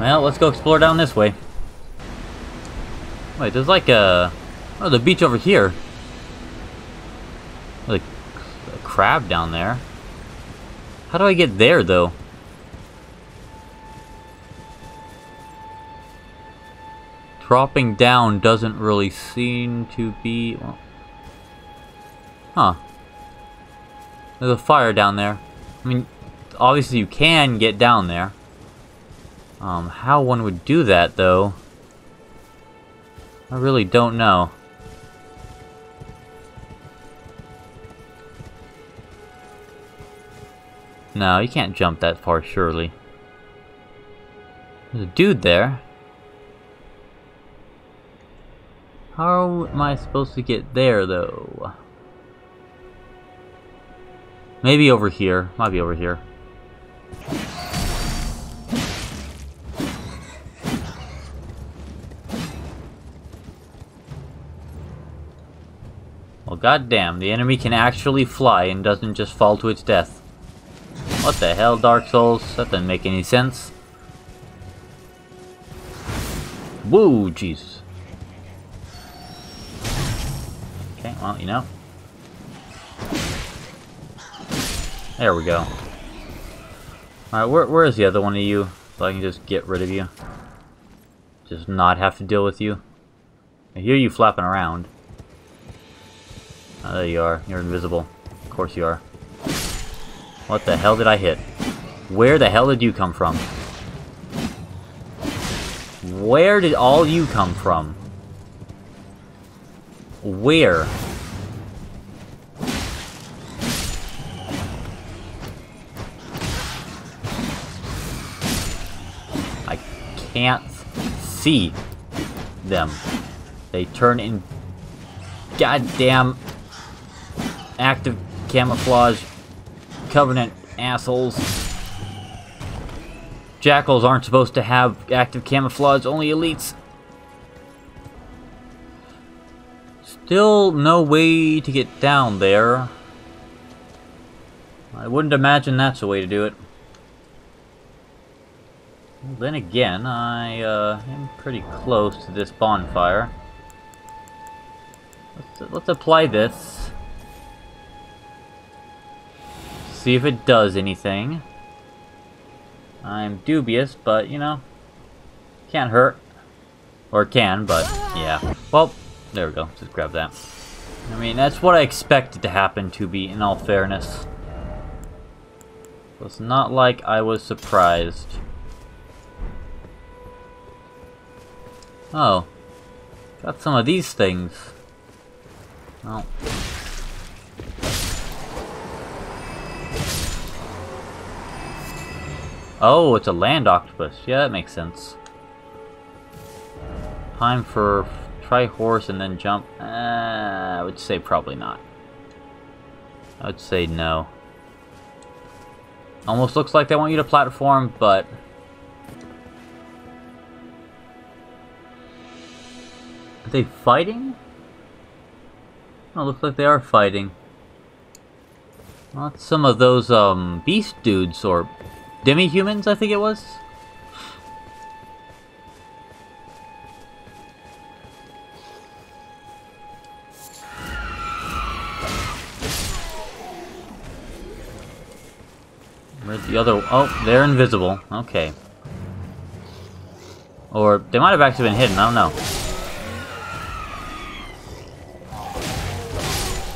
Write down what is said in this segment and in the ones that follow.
Well, let's go explore down this way. Wait, there's like a... Oh, the beach over here. Like a crab down there. How do I get there, though? Dropping down doesn't really seem to be... Huh. There's a fire down there. I mean, obviously you can get down there. Um, how one would do that, though, I really don't know. No, you can't jump that far, surely. There's a dude there. How am I supposed to get there, though? Maybe over here. Might be over here. Goddamn, the enemy can actually fly and doesn't just fall to its death. What the hell, Dark Souls? That doesn't make any sense. Woo, Jesus. Okay, well, you know. There we go. Alright, where, where is the other one of you? So I can just get rid of you. Just not have to deal with you. I hear you flapping around. Oh, there you are. You're invisible. Of course you are. What the hell did I hit? Where the hell did you come from? Where did all you come from? Where? I can't see them. They turn in goddamn active camouflage covenant assholes. Jackals aren't supposed to have active camouflage, only elites. Still no way to get down there. I wouldn't imagine that's the way to do it. Well, then again, I uh, am pretty close to this bonfire. Let's, let's apply this. See if it does anything. I'm dubious, but, you know, can't hurt. Or can, but, yeah. Well, there we go. Just grab that. I mean, that's what I expected to happen, to be, in all fairness. It's not like I was surprised. Oh. Got some of these things. Well. Oh, it's a land octopus. Yeah, that makes sense. Time for try horse and then jump. Uh, I would say probably not. I would say no. Almost looks like they want you to platform, but... Are they fighting? Oh, looks like they are fighting. Not some of those, um, beast dudes, or Demi-humans, I think it was? Where's the other... Oh, they're invisible. Okay. Or, they might have actually been hidden, I don't know.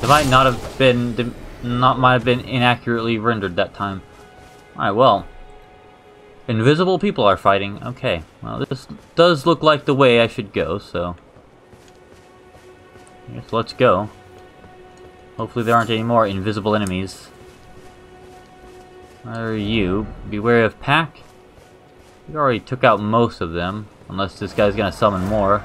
They might not have been... Not might have been inaccurately rendered that time. Alright, well. Invisible people are fighting. Okay. Well, this does look like the way I should go, so... I guess let's go. Hopefully there aren't any more invisible enemies. Where are you? Beware of pack. We already took out most of them. Unless this guy's gonna summon more.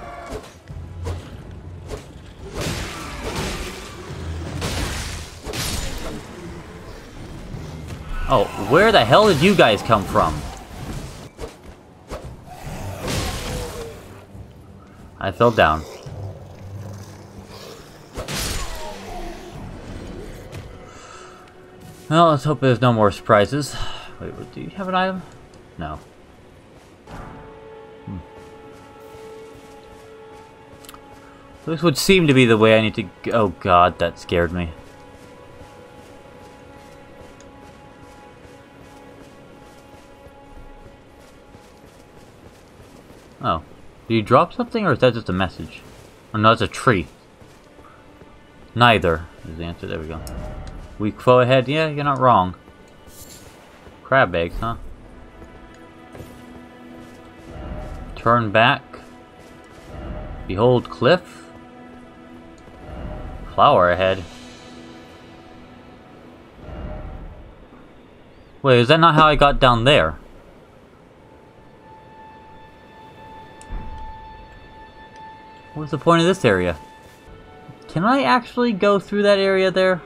Oh, where the hell did you guys come from? I fell down. Well, let's hope there's no more surprises. Wait, do you have an item? No. Hmm. This would seem to be the way I need to. Oh god, that scared me. Did you drop something or is that just a message? Oh no, it's a tree. Neither is the answer. There we go. Weak foe ahead? Yeah, you're not wrong. Crab eggs, huh? Turn back. Behold cliff. Flower ahead. Wait, is that not how I got down there? What's the point of this area? Can I actually go through that area there?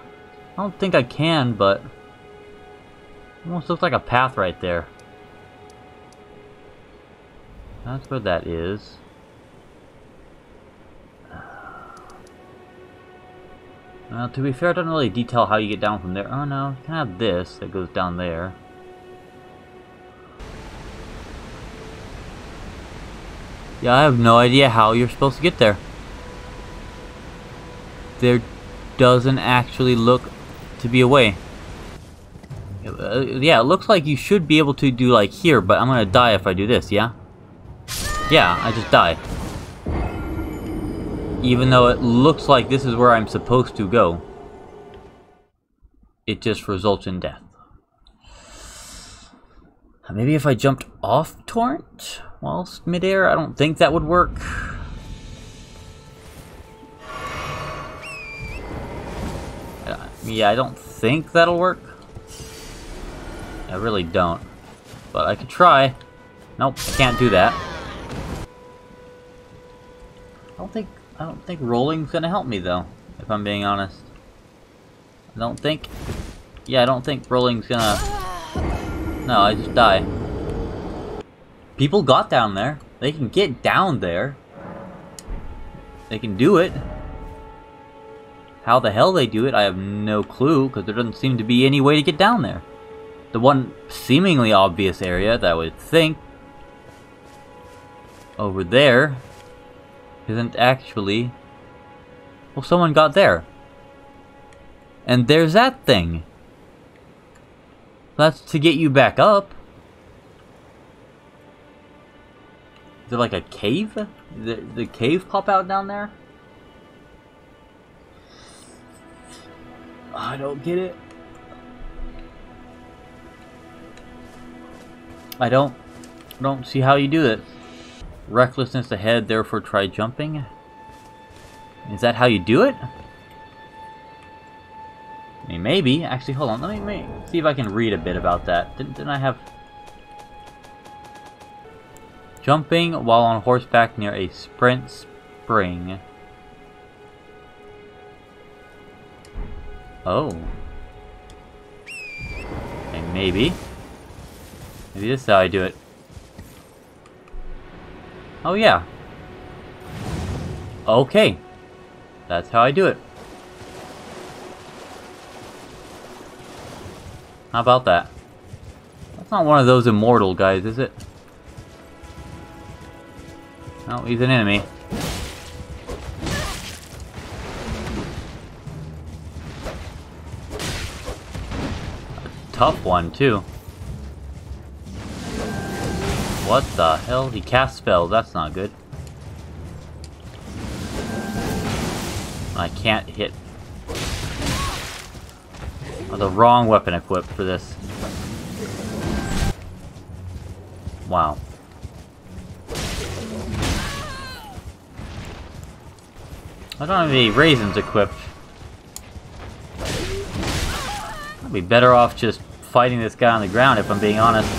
I don't think I can, but... Almost looks like a path right there. That's where that is. Well, to be fair, I don't really detail how you get down from there. Oh no, you can have this that goes down there. Yeah, I have no idea how you're supposed to get there. There doesn't actually look to be a way. Uh, yeah, it looks like you should be able to do like here, but I'm gonna die if I do this, yeah? Yeah, I just die. Even though it looks like this is where I'm supposed to go. It just results in death. Maybe if I jumped off Torrent? whilst midair? I don't think that would work. Uh, yeah, I don't think that'll work. I really don't. But I could try. Nope, I can't do that. I don't think I don't think rolling's gonna help me though, if I'm being honest. I don't think Yeah, I don't think rolling's gonna No, I just die. People got down there. They can get down there. They can do it. How the hell they do it, I have no clue, because there doesn't seem to be any way to get down there. The one seemingly obvious area that I would think over there isn't actually... Well, someone got there. And there's that thing. That's to get you back up. Is it like a cave? The, the cave pop out down there? I don't get it. I don't don't see how you do it. Recklessness ahead, therefore try jumping. Is that how you do it? I mean, maybe. Actually, hold on. Let me, let me see if I can read a bit about that. Didn't, didn't I have Jumping while on horseback near a spiritspring. Oh. Okay, maybe. Maybe this is how I do it. Oh yeah. Okay. That's how I do it. How about that? That's not one of those immortal guys, is it? Oh, he's an enemy. A tough one, too. What the hell? He casts spells. That's not good. I can't hit. The wrong weapon equipped for this. Wow. I don't have any raisins equipped. I'd be better off just fighting this guy on the ground if I'm being honest.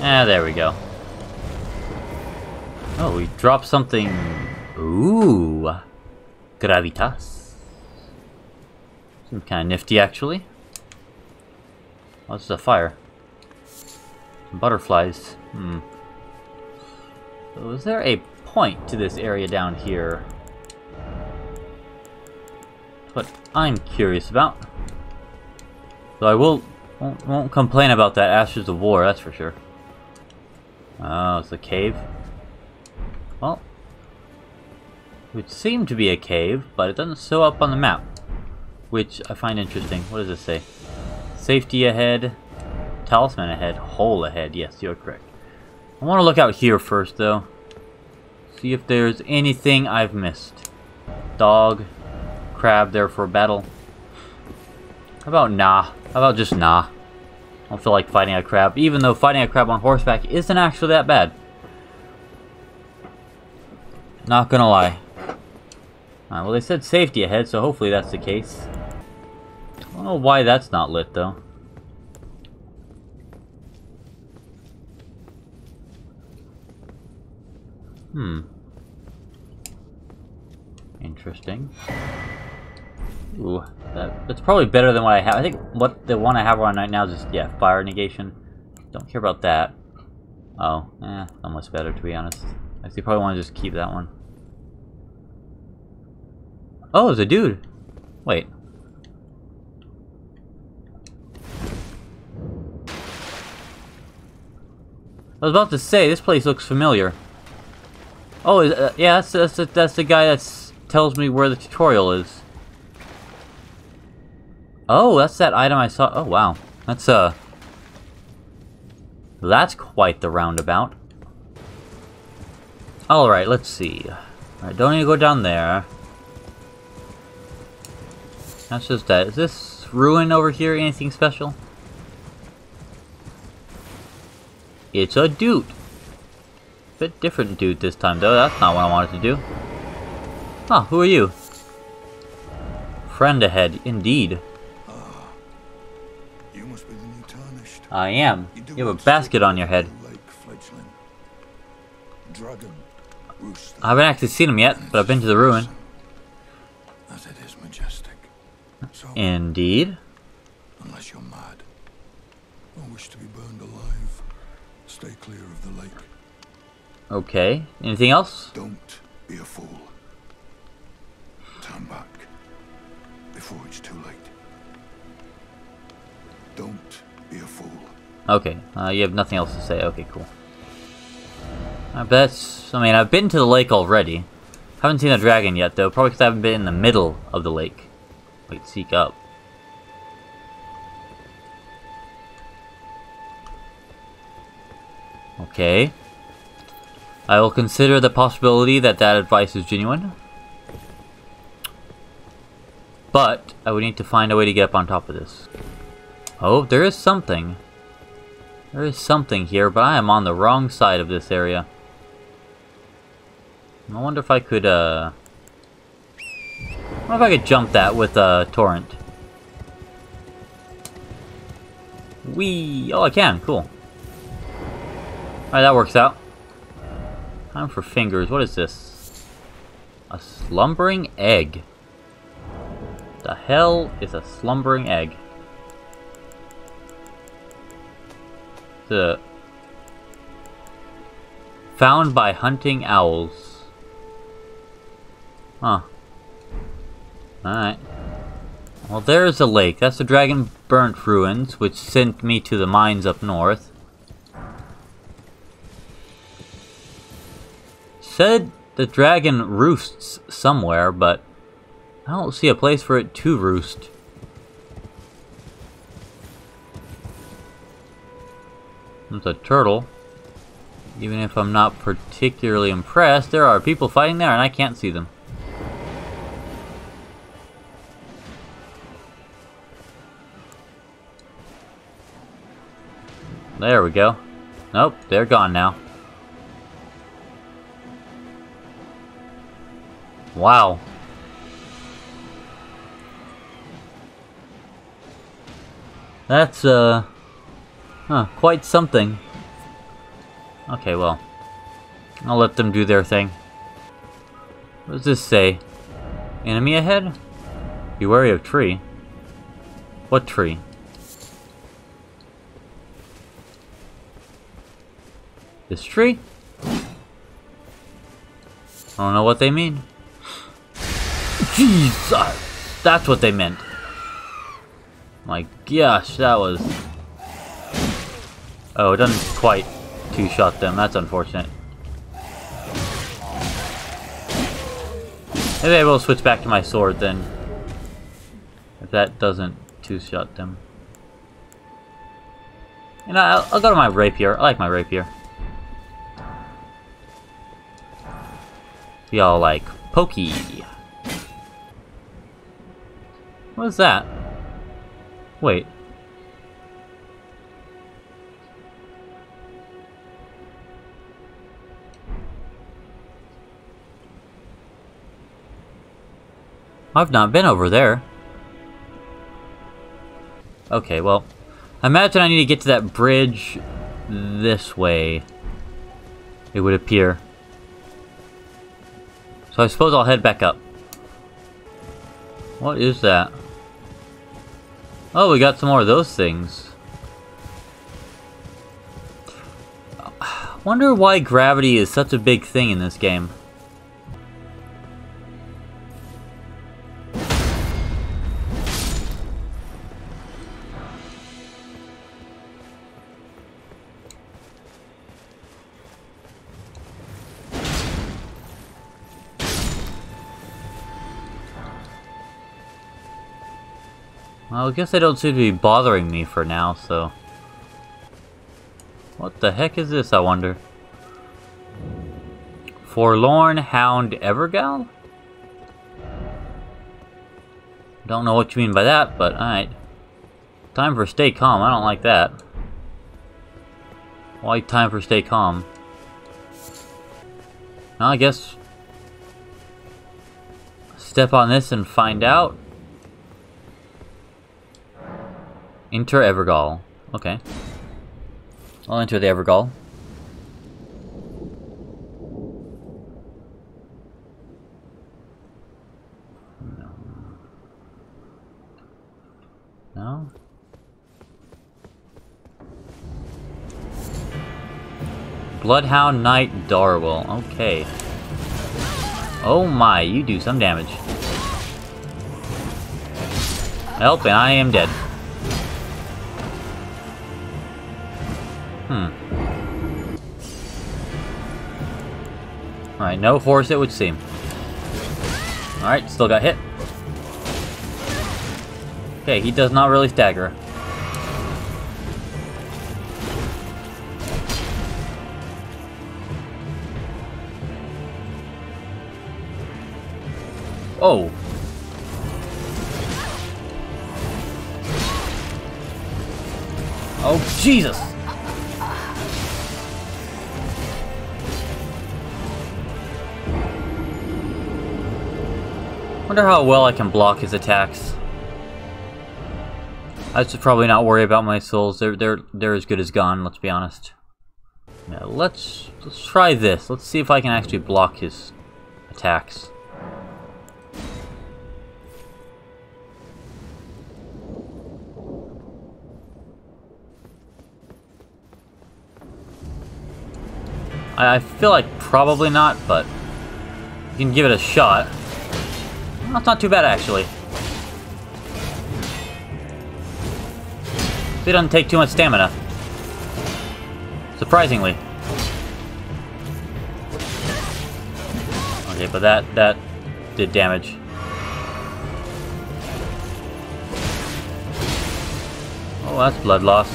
Ah, there we go. Oh, we dropped something. Ooh. Gravitas. Kind of nifty, actually. oh What's the fire? Some butterflies. Hmm. So is there a point to this area down here. What I'm curious about. So I will Won't, won't complain about that Ashes of War, that's for sure. Oh, it's a cave. Well, it would seem to be a cave, but it doesn't show up on the map. Which I find interesting. What does it say? Safety ahead. Talisman ahead. Hole ahead. Yes, you're correct. I want to look out here first, though. See if there's anything I've missed. Dog. Crab there for battle. How about nah? How about just nah? I don't feel like fighting a crab, even though fighting a crab on horseback isn't actually that bad. Not gonna lie. Well, they said safety ahead, so hopefully that's the case. I don't know why that's not lit, though. Hmm. Interesting. Ooh, that, that's probably better than what I have. I think what the one I have on right now is just, yeah, fire negation. Don't care about that. Oh, eh, almost better to be honest. I actually probably want to just keep that one. Oh, it's a dude. Wait. I was about to say, this place looks familiar. Oh, uh, yeah, that's, that's, that's the guy that tells me where the tutorial is. Oh, that's that item I saw. Oh, wow. That's, uh... That's quite the roundabout. Alright, let's see. Alright, don't need to go down there. That's just that. Is this ruin over here anything special? It's a dude. Bit different dude this time though. That's not what I wanted to do. Oh, who are you? Friend ahead, indeed. Ah, you must be the new tarnished. I am. do You have a basket on your head. Dragon. I haven't actually seen him yet, but I've been to the ruin. As it is majestic. So, Indeed. Okay. Anything else? Don't be a fool. Turn back before it's too late. Don't be a fool. Okay. Uh, you have nothing else to say. Okay, cool. I bet. I mean, I've been to the lake already. Haven't seen a dragon yet, though. Probably because I haven't been in the middle of the lake. Wait, seek up. Okay. I will consider the possibility that that advice is genuine. But, I would need to find a way to get up on top of this. Oh, there is something. There is something here, but I am on the wrong side of this area. I wonder if I could, uh... I wonder if I could jump that with a torrent. Wee! Oh, I can. Cool. Alright, that works out. Time for fingers. What is this? A slumbering egg. The hell is a slumbering egg? The found by hunting owls. Huh. Alright. Well, there's a lake. That's the Dragon Burnt Ruins, which sent me to the mines up north. Said the dragon roosts somewhere, but I don't see a place for it to roost. There's a turtle. Even if I'm not particularly impressed, there are people fighting there and I can't see them. There we go. Nope, they're gone now. Wow. That's, uh... Huh, quite something. Okay, well. I'll let them do their thing. What does this say? Enemy ahead? Be wary of tree. What tree? This tree? I don't know what they mean. Jesus! That's what they meant. My gosh, that was Oh, it doesn't quite two-shot them. That's unfortunate. Maybe I will switch back to my sword then. If that doesn't two-shot them. You know, I'll, I'll go to my rapier. I like my rapier. Be all like, pokey. What is that? Wait. I've not been over there. Okay, well, I imagine I need to get to that bridge this way. It would appear. So I suppose I'll head back up. What is that? Oh, we got some more of those things. Wonder why gravity is such a big thing in this game. Well, I guess they don't seem to be bothering me for now, so... What the heck is this, I wonder? Forlorn Hound Evergaol? Don't know what you mean by that, but alright. Time for stay calm, I don't like that. Why time for stay calm? Well, I guess... Step on this and find out. Enter Evergaol. Okay. I'll enter the Evergaol. No. No? Bloodhound Knight Darriwil. Okay. Oh my, you do some damage. Help, and I am dead. Hmm. Alright, no force it would seem. Alright, still got hit. Okay, he does not really stagger. Oh. Oh, Jesus! Wonder how well I can block his attacks. I should probably not worry about my souls. They're they're they're as good as gone. Let's be honest. Yeah, let's let's try this. Let's see if I can actually block his attacks. I, I feel like probably not, but you can give it a shot. That's not too bad, actually. It doesn't take too much stamina. Surprisingly. Okay, but that, that did damage. Oh, that's blood loss.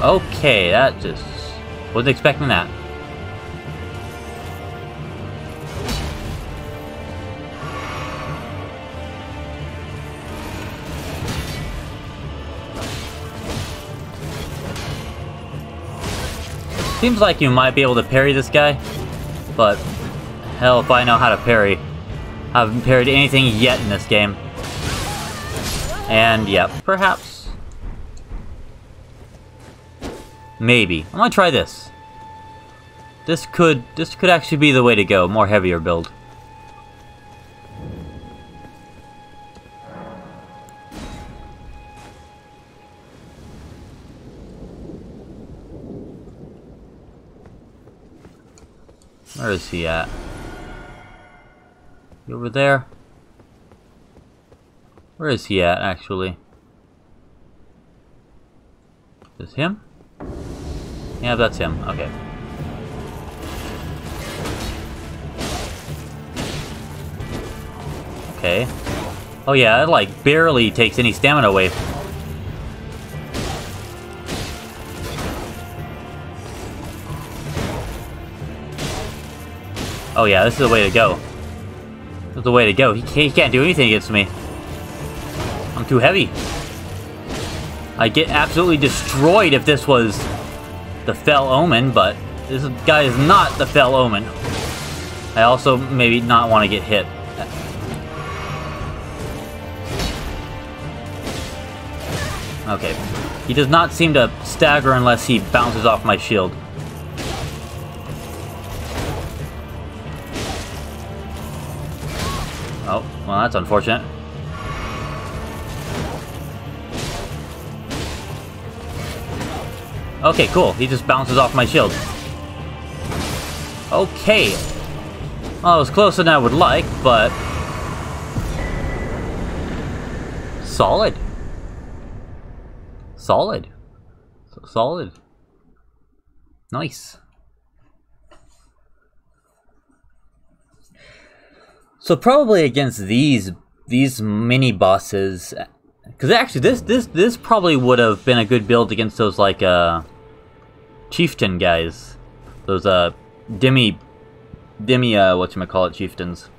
Okay, that just... Wasn't expecting that. Seems like you might be able to parry this guy, but hell if I know how to parry. I haven't parried anything yet in this game. And yep, perhaps. Maybe. I'm gonna try this. This could this could actually be the way to go, more heavier build. Where is he at? He over there? Where is he at, actually? Is him? Yeah, that's him. Okay. Okay. Oh yeah, it like barely takes any stamina away. Oh yeah, this is the way to go. This is the way to go. He can't, he can't do anything against me. I'm too heavy. I get absolutely destroyed if this was the Fell Omen, but this guy is not the Fell Omen. I also maybe not want to get hit. Okay. He does not seem to stagger unless he bounces off my shield. Well that's unfortunate. Okay, cool. He just bounces off my shield. Okay. Well, it was closer than I would like, but... Solid. Solid. Solid. Nice. So probably against these these mini bosses, because actually this this this probably would have been a good build against those like uh chieftain guys, those uh demi demi uh what you might call it chieftains.